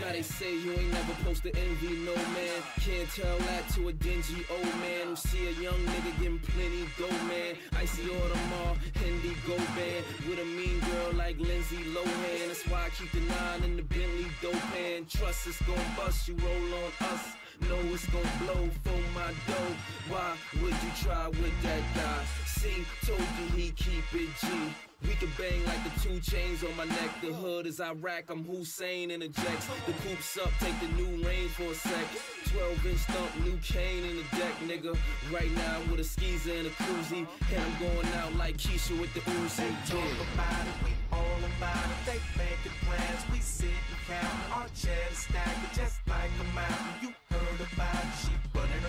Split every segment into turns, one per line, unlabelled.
Now they say you ain't never supposed to envy no man. Can't tell that to a dingy old man who see a young nigga getting plenty dough, man. I see Icy Audemars, Hendy Go Band with a mean girl like Lindsay Lohan. That's why I keep the nine in the Bentley dope man. Trust gonna bust, you roll on us. Know it's gon' blow for my dough. Why would you try with that guy? See, told you he keep it G. We can bang like the two chains on my neck. The hood is Iraq, I'm Hussein in the jacks. The coops up, take the new range for a sec. 12 inch thump, new cane in the deck, nigga. Right now with a skeezer and a koozie. And I'm going out like Keisha with the Uzi.
Talk about it, we about it. They making plans, we sit and count. Our cheddar stack just like a mountain. You heard about it, she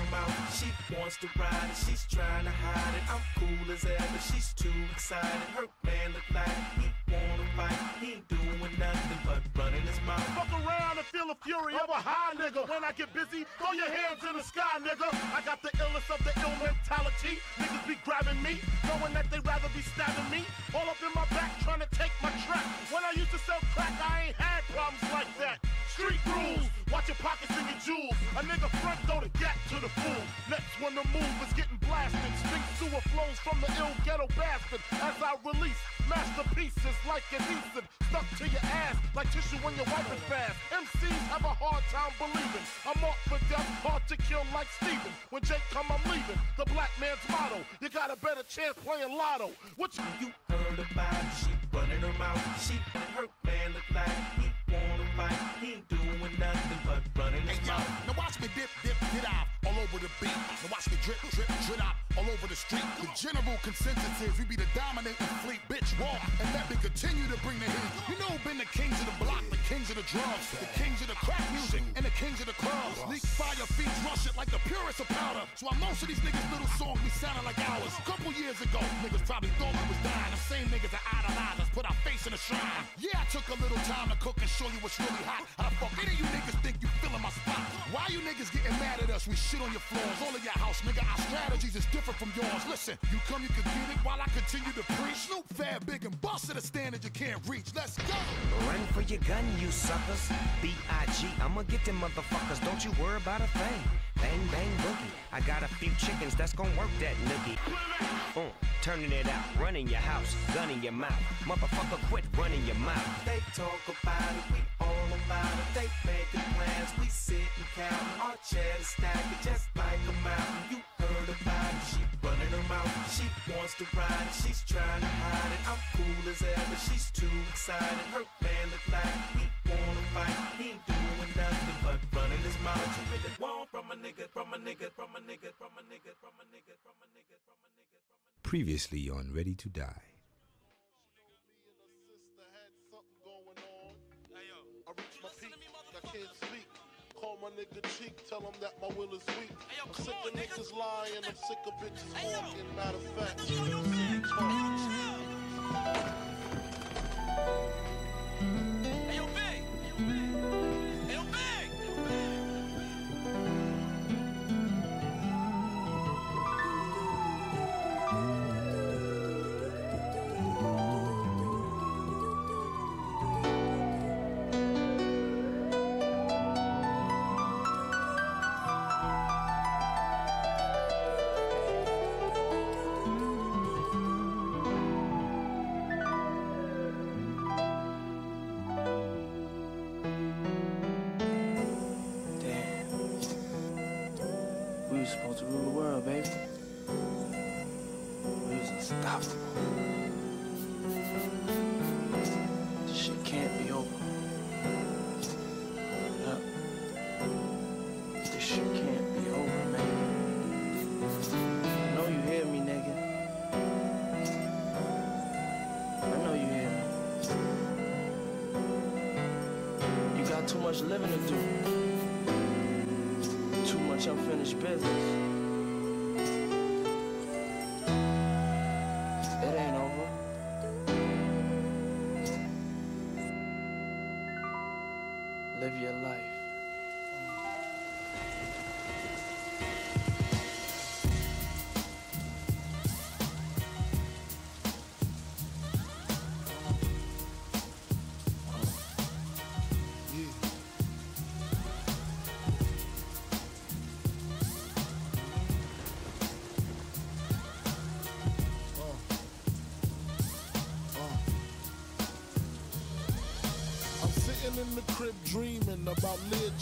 She wants to ride it, she's trying to hide it. I'm cool as ever, she's too excited. Her man look like he wanna fight. He ain't doing nothing but running his mouth.
Fuck around and feel the fury of a high nigga. When I get busy, throw your hands in the sky, nigga. I got the illest of the ill mentality. Niggas be grabbing me, knowing that they rather be stabbing me. All up in my back, trying to take my track. When I used to sell crack, I ain't had problems like that. Street rules, watch your pockets and your jewels. A nigga front gap to the fool. Next when the move is getting blasted, stink sewer flows from the ill ghetto bastard. As I release masterpieces like adhesive, stuck to your ass like tissue when you're wiping fast. MCs have a hard time believing. I'm marked for death, hard to kill like Steven. When Jake come, I'm leaving. The black man's motto. You got a better chance playing lotto. What you
You heard about she running her mouth. She her man look like he wanna fight. He ain't doing nothing but running his
Hey yo, now watch me dip, dip, get out over the beat. Now watch me drip, drip, drip out all over the street. The general consensus is we be the dominating fleet, bitch. Walk and let me continue to bring the heat. You know, been the kings of the block, the kings of the drums, the kings of the crack music, and the kings of the clubs. Leak fire feet, rush it like the purest of powder. So while most of these niggas' little songs be sounding like ours. Couple years ago, niggas probably thought we was dying. The same niggas that idolize us, put our face in the shrine. Yeah, I took a little time to cook and show you what's really hot. How the fuck any of you niggas think you feeling my spot? Why you niggas getting mad at us? We shit on your floors, all of your house, nigga. Our strategies is different from yours. Listen, you come, you can get it while I continue to preach. Snoop, fat, big, and bust at a standard you can't reach. Let's go.
Run for your gun, you suckers. B.I.G. I'ma get them motherfuckers. Don't you worry about a thing. Bang, bang, boogie. I got a few chickens that's gon' work that noogie. Uh, turning it out, running your house, gun in your mouth. Motherfucker, quit running your mouth.
They talk about it, we all about it. They making plans, we sit and count. Our cheddar stack it just like a mountain. You heard about it, she running her mouth. She wants to ride it, she's trying to hide it. I'm cool as ever, she's too excited. Her man look like he wanna fight. He ain't doing nothing but running his mouth. You really want from a nigga, from a nigga, from a nigga, from a nigga, from a nigga, from a nigga, from a nigga, from a nigga.
Previously on Ready to Die.
sister had something going on. I reached my peak, I can't speak. Call my nigga cheek, tell him that my will is weak. I'm sick of niggas lying, I'm sick of bitches walking. Matter of fact,
Damn. Too much living to do too much unfinished business. It ain't over. Live your life.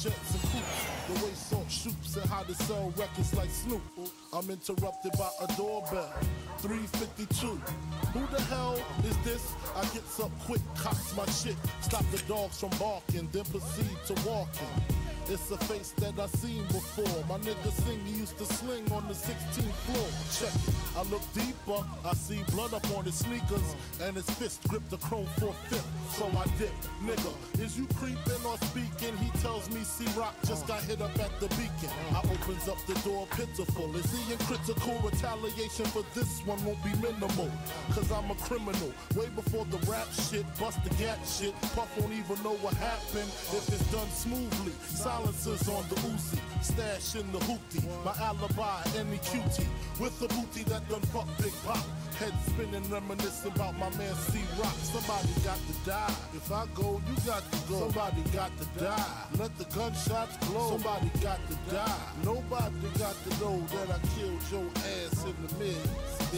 Jets and coops. The way salt shoots and how they sell records like Snoop. I'm interrupted by a doorbell. 352. Who the hell is this? I gets up quick, cocks my shit, stop the dogs from barking, then proceed to walking. It's a face that I seen before. My nigga sing, he used to sling on the 16th floor. Check it. I look deeper, I see blood up on his sneakers, and his fist grip the chrome four fifth. So I dip, nigga. Is you creeping or speaking? He tells me C Rock just got hit up at the beacon. I opens up the door pitiful. Is he in critical retaliation for this one won't be minimal? Cause I'm a criminal. Way before the rap shit, bust the gat shit. Puff won't even know what happened if it's done smoothly. Silencers on the Uzi, stash in the hoopty. My alibi, any cutie. With the booty that done fuck Big Pop. Head spinning, reminiscing about my man C Rock. Somebody got to die. If I go, you got to go. Somebody got to die. Let the gunshots blow. Somebody got to die. Nobody got to know that I killed your ass in the mid.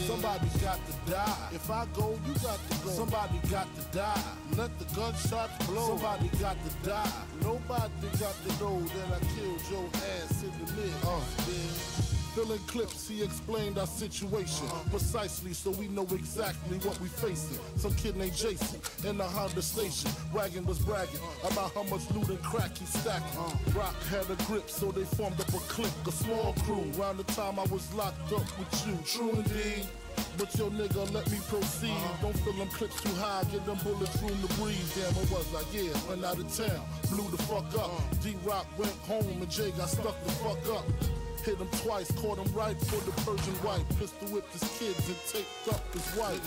Somebody got to die. If I go, you got to go. Somebody got to die. Let the gunshots blow. Somebody got to die. Nobody got to know that I killed your ass in the mid. Uh, yeah. Filling clips, he explained our situation precisely so we know exactly what we facing. Some kid named Jason in the Honda station. Wagon was bragging about how much loot and crack he stacking. Rock had a grip, so they formed up a clique, a small crew. Around the time I was locked up with you. True indeed. But yo nigga, let me proceed. Don't fill them clips too high, get them bullets room to breathe. Damn, I was like, yeah, went out of town, blew the fuck up. D-Rock went home and Jay got stuck the fuck up. Hit him twice, caught him right for the Persian wife. Pistol whipped his kids and taped up his wife.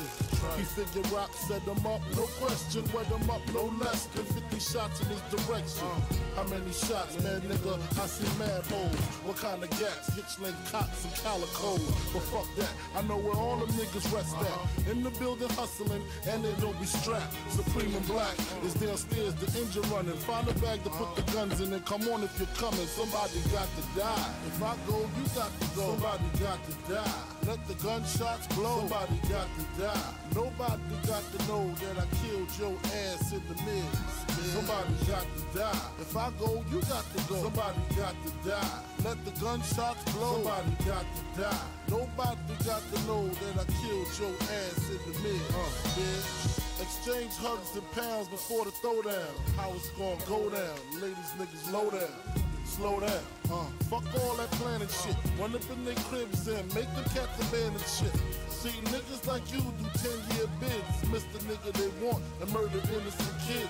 He figured Rock set him up, no question, wet him up no less than 50 shots in his direction. How many shots, man, nigga? I see mad holes. What kind of gas? Hitchling cots and calico. But fuck that, I know where all them niggas rest at. In the building hustling, and they don't be strapped. Supreme and black is downstairs, the engine running. Find a bag to put the guns in and come on if you're coming. Somebody got to die. If I go, you got to go. Somebody got to die. Let the gunshots blow. Somebody got to die. Nobody got to know that I killed your ass in the mid. Somebody got to die. If I go, you got to go. Somebody got to die. Let the gunshots blow. Somebody got to die. Nobody got to know that I killed your ass in the mid. Uh, bitch. Exchange hugs and pounds before the throwdown. How it's gonna go down. Ladies, niggas, low down. Slow down. Uh, fuck all that planning shit. Run up in their cribs and make them cats abandon shit. See, niggas like you do 10 year bids. Miss the nigga they want and murder innocent kids.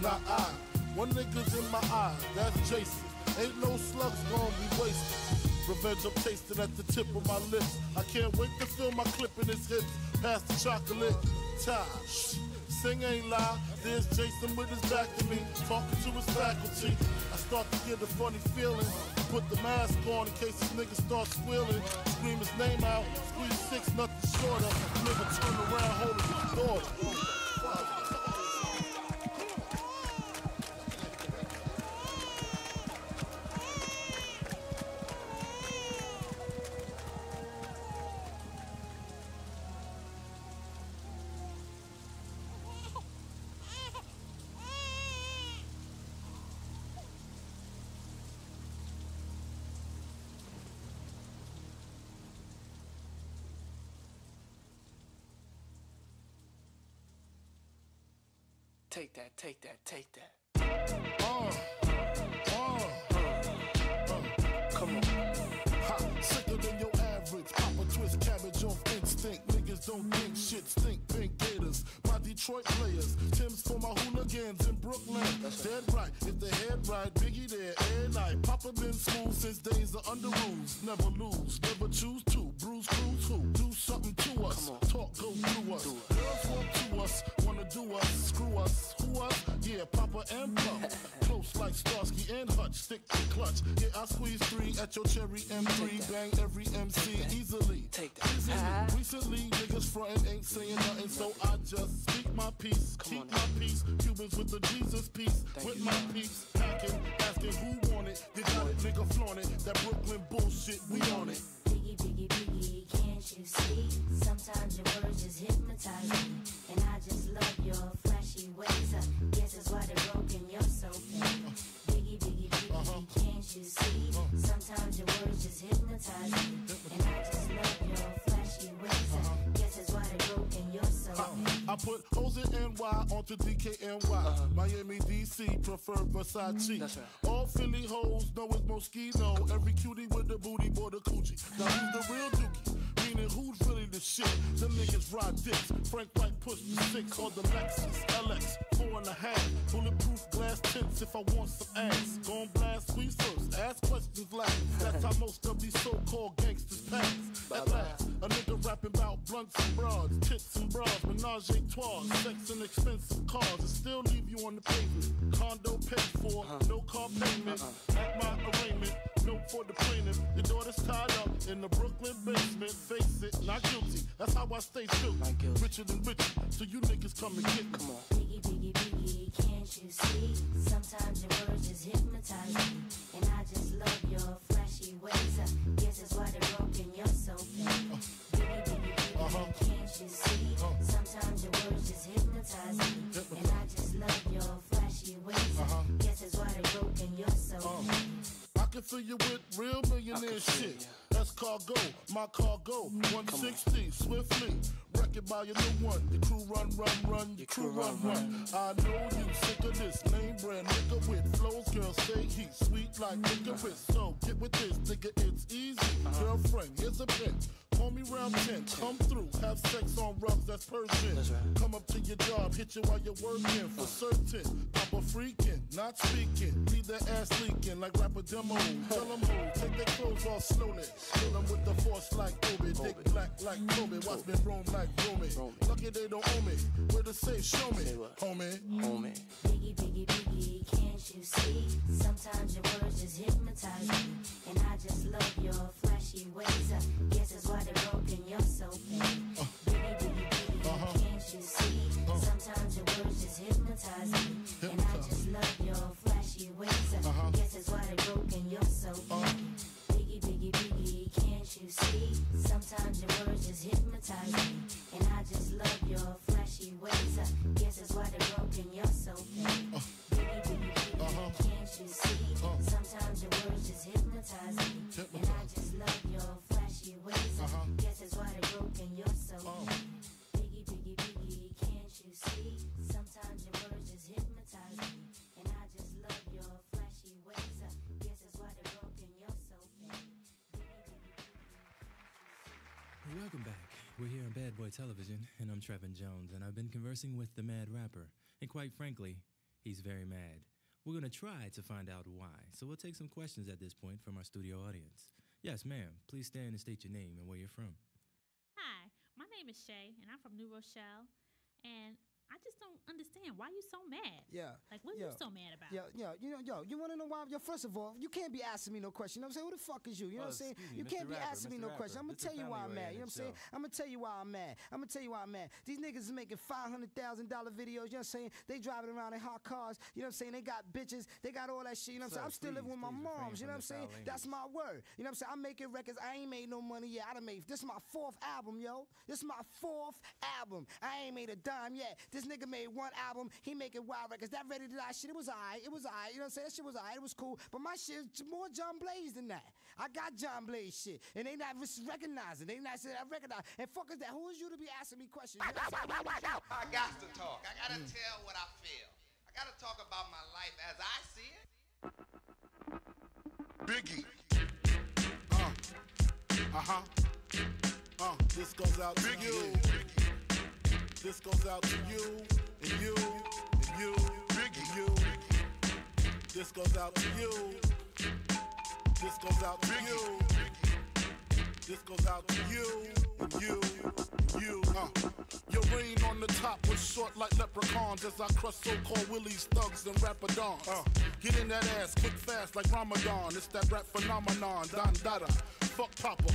Not I. One nigga's in my eye. That's Jason. Ain't no slugs gonna be wasted. Revenge I'm tasting at the tip of my lips. I can't wait to feel my clip in his hips. Pass the chocolate. Time. Sing ain't lie. There's Jason with his back to me, talking to his faculty. I start to get a funny feeling. Put the mask on in case this nigga starts squealing. Scream his name out. Squeeze six, nothing shorter. Nigga turn around, holding his daughter.
Take that, take that, take that.
Uh, uh, uh,
Come on.
ha, sicker than your average. Papa twist cabbage off instinct. Niggas don't think shit stink. Pink gators, my Detroit players. Tim's for my hooligans in Brooklyn. That's Dead right, if the head right, Biggie there every night. Papa been school since days of under rules. Never lose, never choose to. Bruise, cruise, who? Something to us. Talk, go through us. Girls want to us, wanna do us, screw us, who us? Yeah, Papa and Plum. Close like Starsky and Hutch, stick to clutch. Yeah, I squeeze three at your cherry M3, bang every MC easily.
Take that.
Easily.
Ah.
Recently, niggas frontin' ain't saying nothing, so I just speak my
peace,
keep
on
my peace. Cubans with the Jesus
peace,
with
you.
my peace, packing, asking who want it. You got it, nigga, flaunt it. That Brooklyn bullshit, we on it.
In
NY onto DKNY. Miami, DC, prefer Versace.
That's right.
All Philly hoes know it's Moschino. Every cutie with the booty, boy, the coochie. Now who's the real dookie? Meaning who's really the shit? Them niggas ride dicks. Frank White push the six on the Lexus LX, four and a half. Bulletproof glass tips if I want some ass. Gon' blast squeeze first, ask questions last. That's how most of these so-called gangsters pass. At last, a nigga rapping about blunts and broads, tits and bras, menage a trois, sex and expensive cars, and still leave you on the pavement. Condo paid for, uh-huh. no car payment. Uh-huh. At my arraignment, note for the plaintiff. Your daughter's tied up in the Brooklyn basement. Face it, not guilty. That's how I stay
guilty.
Richer than richer, so you niggas come and get me.
Come on.
Biggie, biggie, biggie, can't you see? Sometimes your words just hypnotize me. And I just love your flashy ways. I guess that's why they're broken, you're so fake. Uh-huh. Biggie, biggie, biggie, uh-huh. can't you see? Uh-huh. Sometimes your words just hypnotize me. And I just love your flashy ways. I guess that's why they're broken, you're so fake.
I can fill you with real millionaire shit. That's cargo, my cargo. 160, swiftly. Wreck it by your new one. Your crew run, run, run. Your crew run, run. I know you sick of this name brand nigga with flows. Girl, say he sweet like licorice. So get with this, nigga, it's easy. Girlfriend, here's a pin. Call me round 10, come through, have sex on rugs, that's Persian.
That's right.
Come up to your job, hit you while you're working for certain. Papa freaking, not speaking. Leave their ass leaking like rapper demo. Tell them who, take their clothes off slowly. Kill them with the force like Obi. Dick black like Kobe. Watch me roam like Romy. Lucky they don't owe me. Where to say, show me,
Say what?
homie.
Homie.
Biggie, biggie, biggie, can't you see? Sometimes your words just hypnotize
We're here on Bad Boy Television, and I'm Trevin Jones, and I've been conversing with the mad rapper. And quite frankly, he's very mad. We're going to try to find out why. So we'll take some questions at this point from our studio audience. Yes, ma'am. Please stand and state your name and where you're from.
Hi, my name is Shay, and I'm from New Rochelle. And I just don't understand why you so mad.
Yeah.
Like, what
yeah.
you so mad about?
Yeah, yo, you know, yo, you want to know why? Yo, first of all, you can't be asking me no question. You know what I'm saying? Who the fuck is you? You know
Oh,
what I'm saying?
me,
You
Mr.
can't be
Rapper,
asking me
Mr.
no
Rapper.
question. I'm gonna tell you why I'm mad. You know what I'm saying? I'm gonna tell you why I'm mad. I'm gonna tell you why I'm mad. These niggas is making five hundred thousand dollar videos. You know what I'm saying? They driving around in hot cars. You know what I'm saying? They got bitches. They got all that shit. You know what I'm saying? I'm still living with my moms. You know what I'm saying? That's my word. You know what I'm saying? I'm making records. I ain't made no money yet. I done made. This is my fourth album, yo. This is my fourth album. I ain't made a dime yet. This nigga made one album. He making wild records. That ready to die shit. It was alright. It was alright. You know what I'm saying? That shit was alright. It was cool. But my shit is more John Blaze than that. I got John Blaze shit, and they not recognizing. They not saying I recognize. And fuck is that? Who is you to be asking me questions? You know what I'm saying?
I got to talk. I gotta tell what I feel. I gotta talk about my life as I see it.
Biggie. Uh. Uh-huh. Uh, this goes out to you. This goes out to you and you and you and you. This goes out to you. This goes out to you. This goes out to you and you and you. Uh. Your reign on the top was short like leprechauns as I crush so-called willies, thugs, and rapadons. Uh. Get in that ass quick fast like Ramadan. It's that rap phenomenon. Don Dada. Fuck Papa.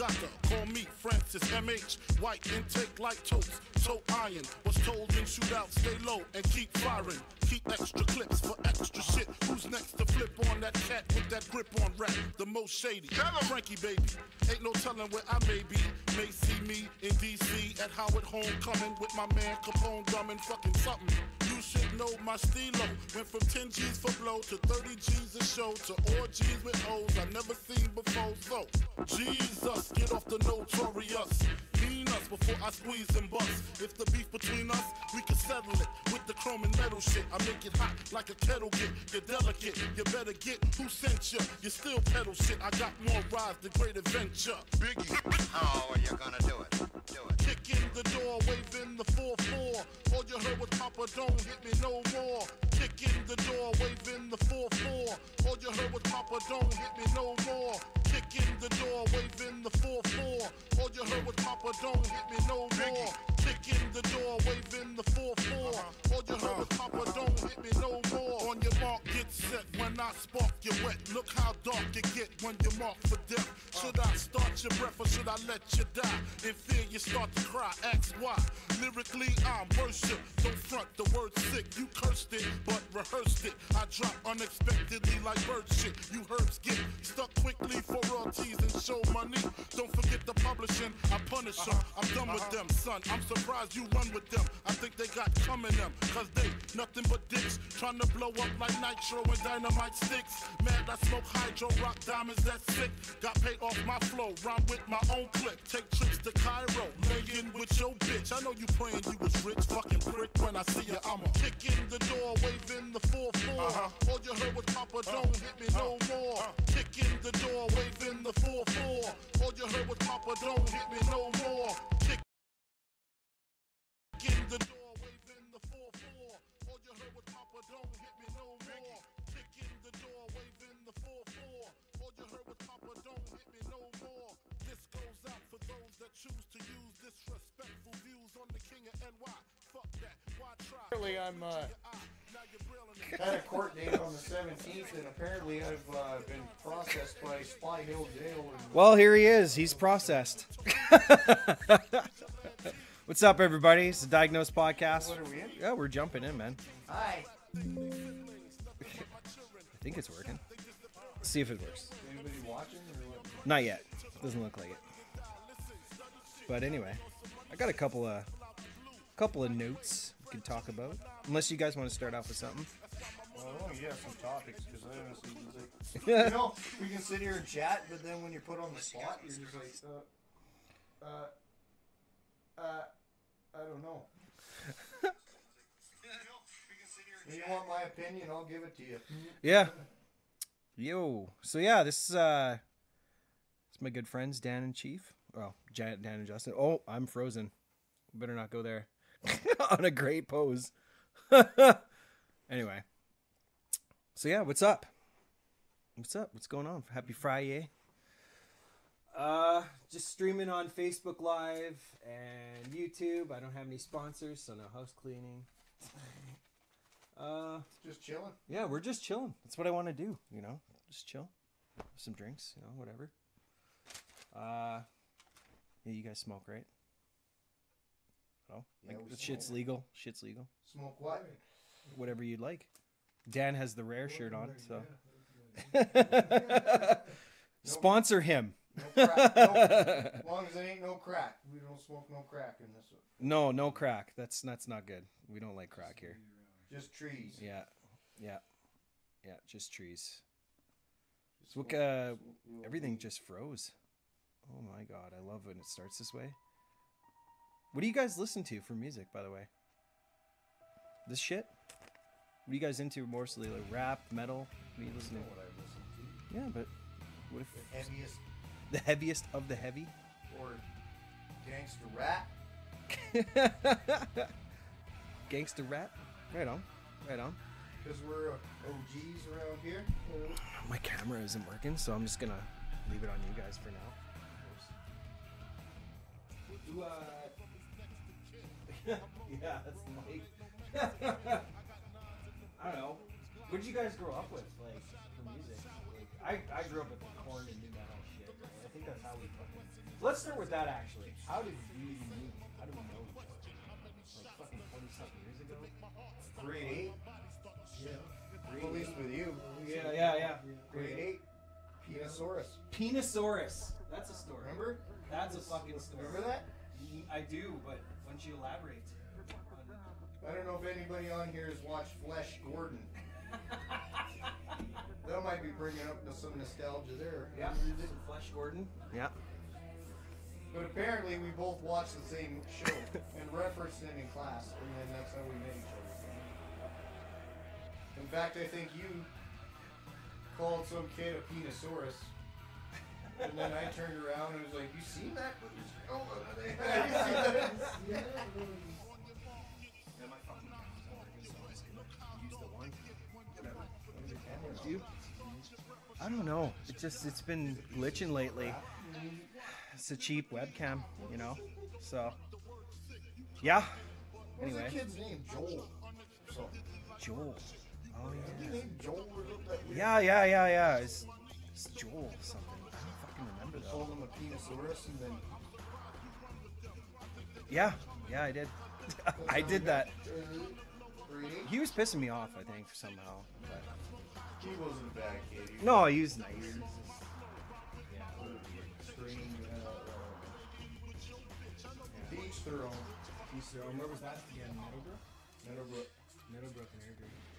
To call me Francis MH. White intake like toast. Toe iron. Was told in shootout, stay low and keep firing. Keep extra clips for extra shit. Who's next to flip on that cat with that grip on rap? The most shady. Frankie baby. Ain't no telling where I may be. May see me in DC at Howard Homecoming with my man Capone drumming fucking something. You should know my stilo. Went from 10 G's for blow to 30 G's a show to orgies with O's I never seen before. So, Jesus, get off the notorious. Mean us before I squeeze and bust. If the beef between us, we can settle it with the chrome and metal shit. I make it hot like a kettle get. You're delicate, you better get who sent you. You still pedal shit. I got more rides, the great adventure. Biggie.
How are you gonna do it?
In the door, waving the 4-4. All you heard was Papa, don't hit me no more. Kick in the door, waving the 4-4. All you heard was Papa, don't hit me no more. Kick in the door, waving the 4-4. All you heard was Papa, don't hit me no more. Kick in the door, waving the 4-4. All you heard was Papa, don't hit me no more. On your mark, get set. When I spark, you wet. Look how dark you get when you mark for death. Should I start your breath or should I let you die? In fear, you start to cry. Ask why. Lyrically, I'm worship. Don't front the word sick. You cursed it, but rehearsed it. I drop unexpectedly like bird shit. You herbs get stuck quickly for royalties and show money. Don't forget the publishing. I punish them. I'm done with uh-huh. them, son. I'm surprised you run with them. I think they got coming them. Cause they nothing but dicks. Trying to blow up like nitro and dynamite sticks. Mad, I smoke hydro, rock diamonds, that's sick. Got paid off my flow. Rhyme with my own clip. Take trips to Cairo. Laying with your bitch. I know you praying you was rich. Fucking
I'm uh, had a court date on the 17th, and apparently I've uh, been processed by Spy Hill Jail. And,
Well, here he is. He's processed. What's up, everybody? It's the Diagnosed Podcast.
What are we in?
Yeah, we're jumping in, man.
Hi.
I think it's working. Let's see if it works.
Anybody watching or what?
Not yet. Doesn't look like it. But anyway, I got a couple of couple of notes we can talk about. Unless you guys want to start off with something.
Well, I want to get some topics because I honestly was like, you know, we can sit here and chat, but then when you're put on the spot, you're just like, uh, uh, uh, I don't know. If you want my opinion, I'll give it to you.
Yeah. Yo. So yeah, this is uh it's my good friends Dan and Chief. Well, Dan and Justin. Oh, I'm frozen. Better not go there. On a great pose. anyway. So yeah, what's up? What's up? What's going on? Happy Friday. Uh just streaming on Facebook Live and YouTube. I don't have any sponsors, so no house cleaning. Uh
Just chilling.
yeah, we're just chilling. That's what I want to do, you know? Just chill. Have some drinks, you know, whatever. Uh yeah, you guys smoke, right? Oh,
Yeah,
like, shit's
smoke.
legal. Shit's legal.
Smoke what?
Whatever you'd like. Dan has the rare shirt on, so sponsor him.
No crack. No, as long as it ain't no crack. We don't smoke no crack in this one.
No, no crack. That's that's not good. We don't like crack here.
Just trees.
Yeah, yeah, yeah. Just trees.
Just
look, uh, everything just froze. Oh my god, I love when it starts this way. What do you guys listen to for music, by the way? This shit? What are you guys into mostly? Like rap, metal? What are you listening
What I listen to.
Yeah, but what if.
The heaviest
the heaviest of the heavy?
or gangster rap.
Gangster rap? Right on. Right on.
Because we're OGs around here.
My camera isn't working, so I'm just gonna leave it on you guys for now. Do, uh... yeah, that's the mic. I don't know. What did you guys grow up with, like, for music? Like, I, I grew up with the corn and new metal shit. Right? I think that's how we fucking. Let's start with that actually. How did we meet? How did we know each other? Like fucking twenty something years ago.
Grade eight. Yeah. Well, at least with you.
Yeah, yeah, yeah.
Grade eight. Penosaurus.
Penosaurus. That's a story.
Remember?
That's a fucking story.
Remember that?
I do, but why don't you elaborate?
I don't know if anybody on here has watched Flesh Gordon. that might be bringing up some nostalgia there.
Yeah. Flesh Gordon.
Yeah.
But apparently we both watched the same show and referenced it in class, and then that's how we met each other. In fact, I think you called some kid a penisaurus. And then I turned around and was like, "You seen that?" Have you seen that?
Do you? I don't know. It just it's been glitching lately. It's a cheap webcam, you know. So yeah.
What's
Anyway,
the kid's name? Joel. So,
Joel. Oh yeah.
Joel or something that weird.
Yeah, yeah, yeah, yeah. It's, it's Joel or something. I don't fucking remember though.
called him a penisaurus, and then
Yeah, yeah, I did. I did that. He was pissing me off, I think, somehow. But
He wasn't a bad kid. He
no, he was nice.
Screen, uh, uh, Beach throw.
Beach throw. Where was that again? Meadowbrook?
Meadowbrook.
Meadowbrook and Airdrie.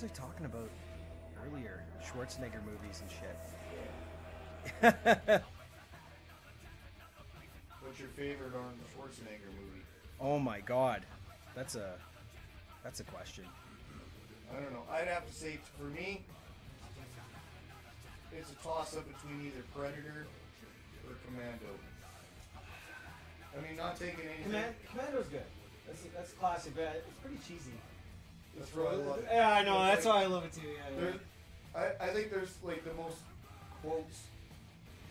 Was I talking about earlier? Schwarzenegger movies and shit.
What's your favorite Arnold Schwarzenegger movie?
oh my god, that's a that's a question.
I don't know. I'd have to say, for me, it's a toss up between either Predator or Commando. I mean, not taking anything.
Command, Commando's good. That's that's classic, but it's pretty cheesy.
That's why I love it.
Yeah, I know. That's
like-
why I love it too. Yeah, yeah.
I, I think there's like the most quotes,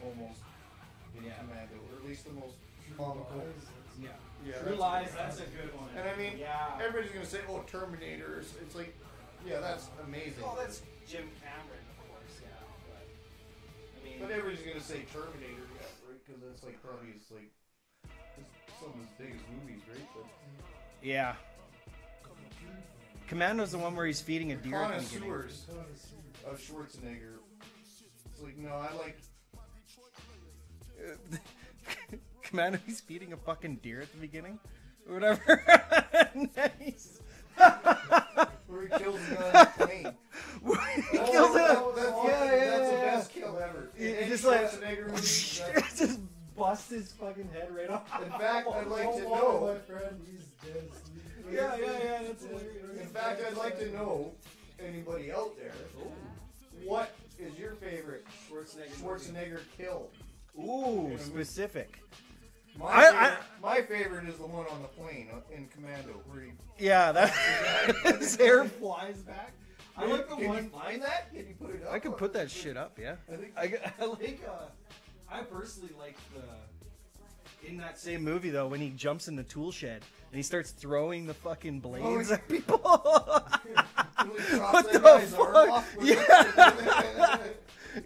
almost, in
Yeah.
Commando, or at least the most comical.
Yeah.
Yeah,
True
that's-
Lies. That's a good one.
And I mean,
yeah.
everybody's gonna say, "Oh, Terminator." It's, it's like, yeah, that's amazing.
Oh, that's Jim Cameron, of course. Yeah. But, I mean,
But everybody's gonna say Terminator, yeah, right? Because that's like probably it's like it's some of his biggest movies, right? But
Yeah. Commando's the one where he's feeding a deer at the beginning.
connoisseurs of Schwarzenegger. It's like, no, I like.
Commando, he's feeding a fucking deer at the beginning, or whatever. nice.
Where he kills the guy on the plane.
he
Oh,
kills
that-
it.
That's,
Yeah, yeah,
that's the
yeah.
best kill ever.
Just like-
just bust his fucking head right off.
In fact, I'd like to
Oh,
know.
my friend, he's dead. Yeah, yeah, yeah. That's hilarious.
In fact, I'd like to know anybody out there. What is your favorite
Schwarzenegger.
Schwarzenegger kill?
Ooh, specific.
My,
I-
favorite,
I-
my favorite is the one on the plane uh, in Commando, where he
Yeah, that his hair.
flies back. I like the
can
one.
you find that? Can you put it up?
I could put that shit up. Yeah.
I think
I,
I like. Uh, I personally like the.
In that same movie though, when he jumps in the tool shed and he starts throwing the fucking blades
Oh,
at people. What the fuck? Yeah.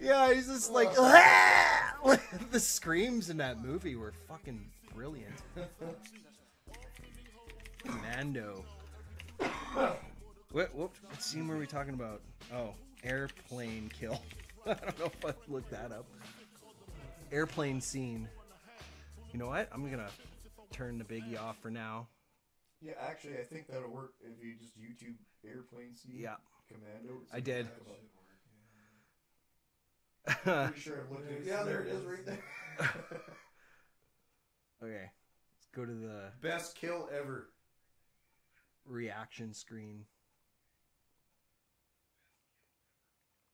yeah, he's just like
Oh.
the screams in that movie were fucking brilliant. Commando. What, what, what scene were we talking about? Oh, airplane kill. I don't know if I looked that up. Airplane scene. You know what? I'm gonna turn the biggie off for now.
Yeah, actually, I think that'll work if you just YouTube airplane scene.
Yeah.
Commando.
I did.
Pretty sure I'm looking. Yeah, there it is, right there.
Okay, let's go to the
Best kill ever.
reaction screen.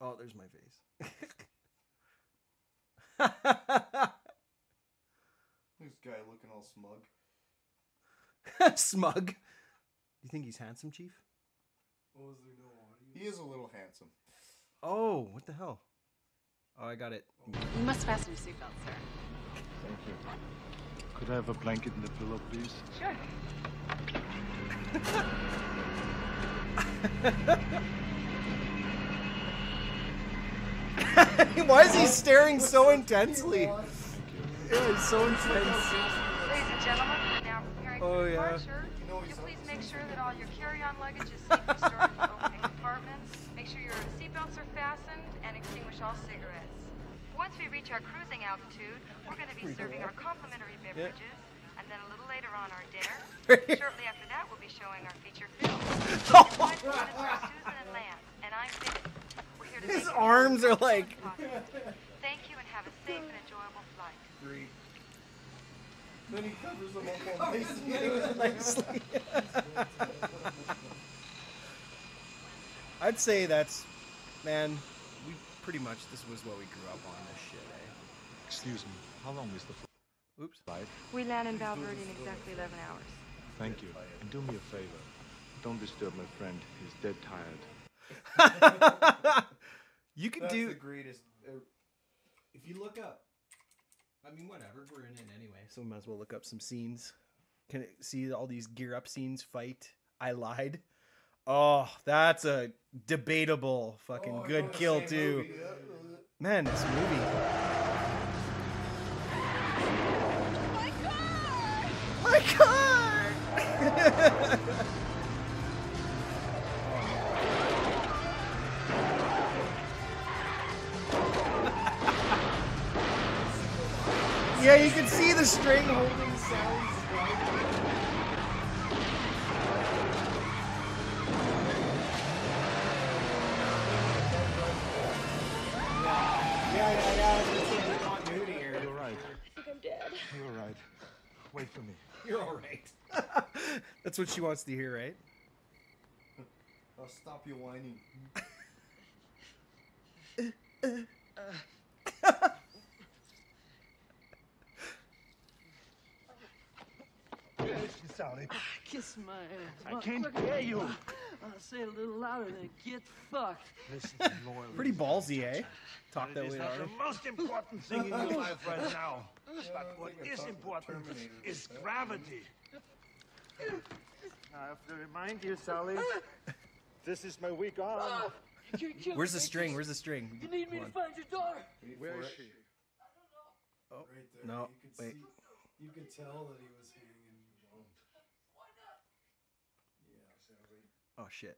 Oh, there's my face.
This guy looking all smug.
Smug. Do you think he's handsome, Chief?
He is a little handsome.
Oh, what the hell? Oh, I got it.
You must fasten your seatbelt, sir.
Thank you. Could I have a blanket and a pillow, please?
Sure.
Why is he staring so intensely? Yeah, he's so intense.
Ladies and gentlemen, we're now preparing
Oh,
for
yeah.
departure. Will you please make sure that all your carry-on luggage is safely stored in the opening compartments? Make sure your seatbelts are fastened and extinguish all cigarettes. Once we reach our cruising altitude, we're going to be serving our complimentary beverages, and then a little later on our dinner. Shortly after that, we'll be showing our feature film. My name is Susan and Lance, and I'm Vicky. We're here to
His
make
arms are like.
Thank you and have a safe and enjoyable flight.
Great. Then he covers them up all
Nicely. I'd say that's, man, we pretty much, this was what we grew up on, this shit, eh?
Excuse me, how long is the flight?
Oops.
We land in Valverde in exactly 11 hours.
Thank you. And do me a favor. Don't disturb my friend. He's dead tired.
You could
That's
do.
the greatest. Uh,
If you look up, I mean, whatever, we're in it anyway, so we might as well look up some scenes. Can it see all these gear up scenes? Fight. I lied. Oh, that's a debatable fucking oh, good kill too. Man, this movie. Oh my car! My car! yeah, you can see the string holding Sally's
Yeah, yeah, yeah. It's continuity here.
You're right.
I think I'm dead.
You're right. Wait for me.
You're all right. That's what she wants to hear, right?
I'll stop you whining.
Uh, Sally.
Kiss my ass.
I can't hear you.
Uh, say it a little louder than get fucked.
Listen, loyal.
Pretty ballsy, eh? Talk that
It is
way
not the most important thing in your life right now. But what is important is gravity. I have to remind you, Sally. This is my weak arm.
You can't kill
Where's the string? Where's the string?
You need me to find your daughter.
Where is she?
Oh,
Right there.
no,
You could
wait.
see, you could tell that he was hanging.
Oh shit.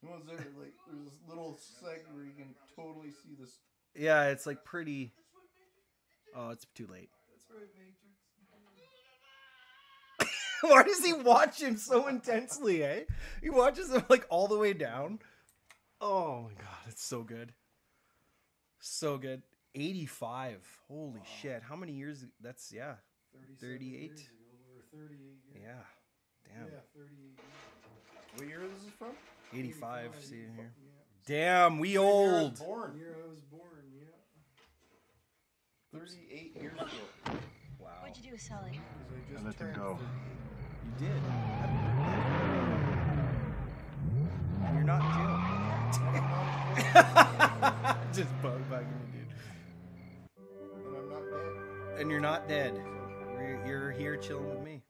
What was there? Like, there's this little segment where you can totally see this.
Yeah, it's like pretty. Oh, it's too late.
That's right, Matrix.
Why does he watch him so intensely, eh? He watches him like all the way down. Oh my god, it's so good. So good. 85. Holy shit. How many years? That's, yeah. 38?
years ago, 38 years.
Yeah. Damn.
Yeah, 38.
What year is this is from?
85.
85,
See it here.
yeah.
Damn, we
Year I was
old.
Born.
Year I was born, yeah.
38 years ago.
Wow.
What'd you do with Sully?
I let him go.
You did. You're not in jail. Just bug bugging you, dude.
And I'm not dead.
And you're not dead. You're, you're here chilling with me.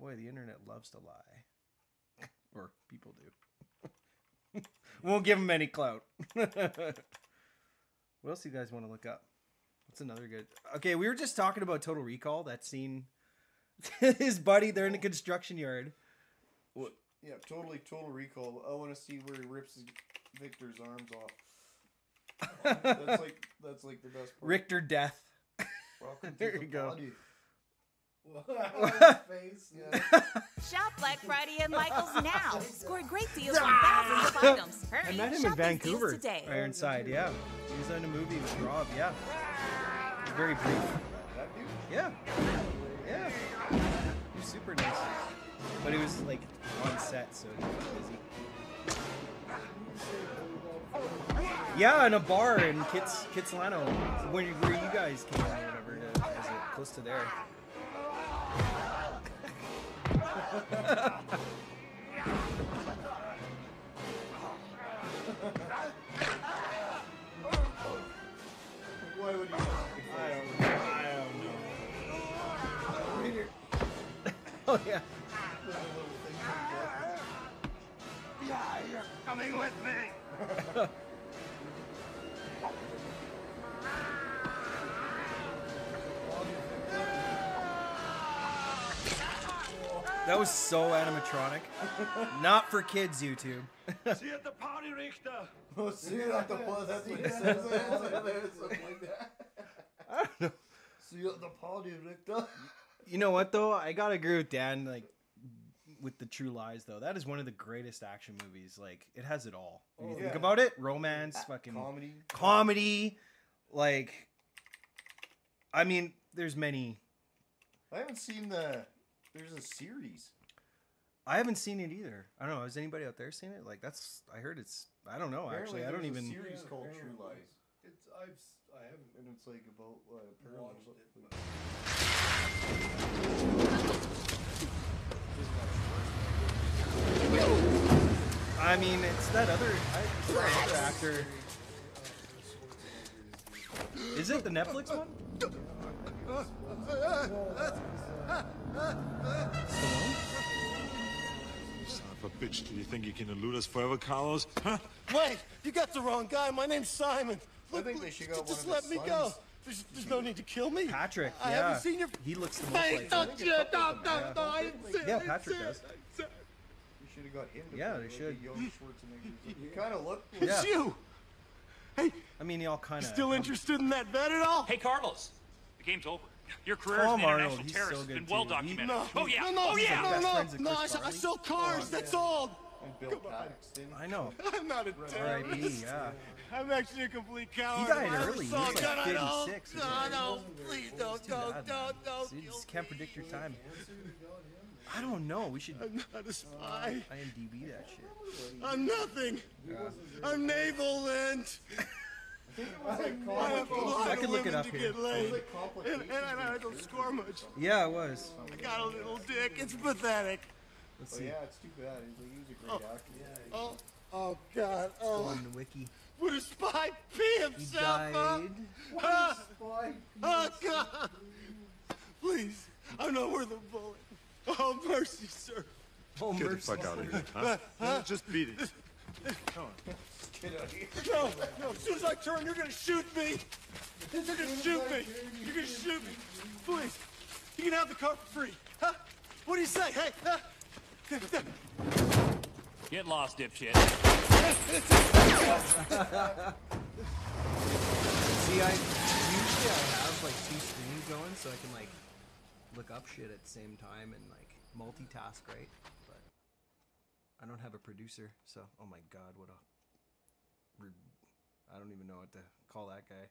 Boy, the internet loves to lie. or people do. We won't give them any clout. what else do you guys want to look up? What's another good? Okay, we were just talking about Total Recall. That scene. His buddy, they're in the construction yard. What?
Yeah, totally, total recall. I want to see where he rips Victor's arms off. that's like that's like the best part.
Richter death.
Welcome
there
the
you go.
body.
Face.
Shop Black Friday at Michael's now. Score great deals on thousands of items. Hurry,
I met him
shop
in
these deals
Vancouver.
today.
Ironside, yeah. He was in a movie with Rob, yeah. Very brief. Yeah. Yeah. He was super nice. But he was like on set, so he was busy. Yeah, in a bar in Kits Kitsilano, when you, where you guys came or whatever, to, close to there?
Why would you?
I don't know. I don't know. oh yeah.
Yeah, you're coming with me.
That was so animatronic. Not for kids, YouTube.
See you at the party, Richter.
Oh, see you at the party. That's what it says. Something like that.
I don't know.
See you at the party, Richter.
You know what though? I gotta agree with Dan. Like with the True Lies, though, that is one of the greatest action movies. Like it has it all. If you
Oh,
think
yeah.
about it, romance, fucking
comedy.
comedy. Like, I mean, there's many.
I haven't seen the. There's a series.
I haven't seen it either. I don't know. Has anybody out there seen it? Like that's. I heard it's. I don't know.
Apparently
actually, I don't
there's
even.
A series called
apparently.
True Lies.
It's I've s- I haven't
And it's like about uh,
watched
paranormal.
it.
I mean, it's that other. I, it's that other actor. Is it the Netflix one?
Son of a bitch, do you think you can elude us forever, Carlos? Huh?
Wait, you got the wrong guy. My name's Simon.
I think they should go.
Just let me
sons.
go. There's, there's no need to kill me.
Patrick.
I
yeah.
haven't seen your.
He looks the most
Hey,
like.
don't you? No, no, no, I didn't see it.
Yeah,
I
Patrick does.
You should have got him. To
Yeah, they should.
a young mm. Schwarzenegger. You kind of look.
It's
Yeah.
you.
I mean, y'all kind of.
Still interested in that vet at all?
Hey, Carlos. The game's over. Your career
Tom
as an international
he's
terrorist
so
has been well
too.
Documented.
No,
oh yeah.
Oh, no, no,
oh yeah.
no,
best
no, no. I,
Chris
s- I
Farley.
sell cars. That's all.
And Bill
I know.
I'm not a
R.I.P.
terrorist.
Yeah.
I'm actually a complete coward.
He died
If I ever
early. He was like 56 or
No, no, please don't, don't, don't, don't.
You just can't predict your time. I don't know. We should
I'm not a spy.
IMDb that shit.
I'm nothing.
Yeah.
I'm naval and. I have a lot
I
of
could look it up here.
get and, and I don't score much.
Yeah, it was.
I got a little dick. It's pathetic.
Let's
Oh, yeah, it's too bad. He's, like, oh. he's a great actor.
Oh, oh God.
Go
Oh,
on the wiki.
would a spy pee himself? huh?
died.
Huh? Ah. Oh ah, God! Please, I'm not worth a bullet. Oh mercy, sir.
Oh,
Get the
mercy.
fuck out of here, huh?
Huh?
Just beat it.
Get out of here.
No, no. As soon as I turn, you're gonna shoot me. You're gonna shoot me. You're gonna shoot me. Please, you can have the car for free. Huh? What do you say? Hey, huh?
Get lost, dipshit.
See, I usually I have like two screens going, so I can like look up shit at the same time and like multitask, right? But I don't have a producer, so oh my god, what a re- I don't even know what to call that guy.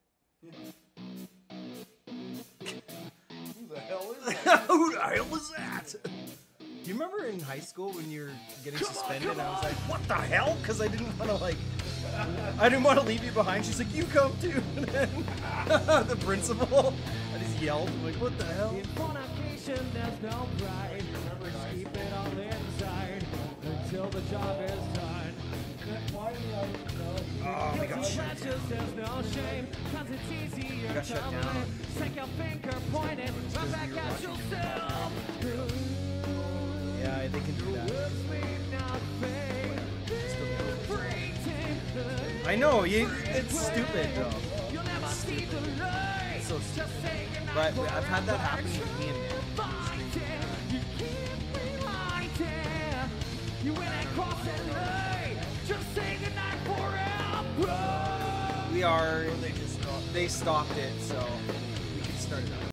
Who the hell is that?
Who the hell is that? Do you remember in high school when you're getting suspended? I was like, what the hell? Because I didn't want to like, I didn't want to leave you behind. She's like, you come too. And then the principal, I just yelled, I'm like, what the hell?
In fornication, there's no pride. Just keep it all inside until the job is done.
Oh my
Guilty
gosh.
pleasures, there's no shame. Cause it's easier
Got shut down.
Stick your finger pointed right back at yourself.
Yeah, they can do that.
Words mean nothing. Pretend
I know, you, it's stupid though.
You'll never see the light.
So stupid.
Just say goodnight
But I've had that happen with me and
you keep reminding. You win and we are. Well, they, just stopped. they stopped
it, so we can start it up.